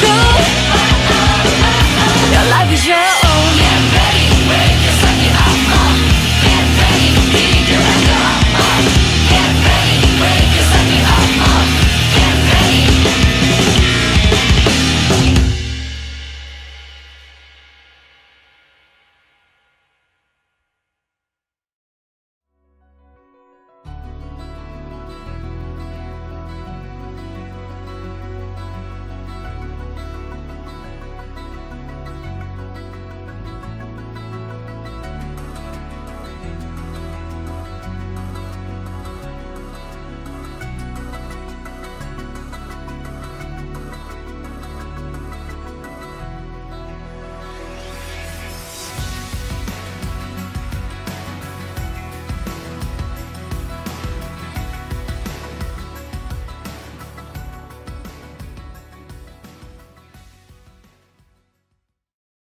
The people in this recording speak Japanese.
心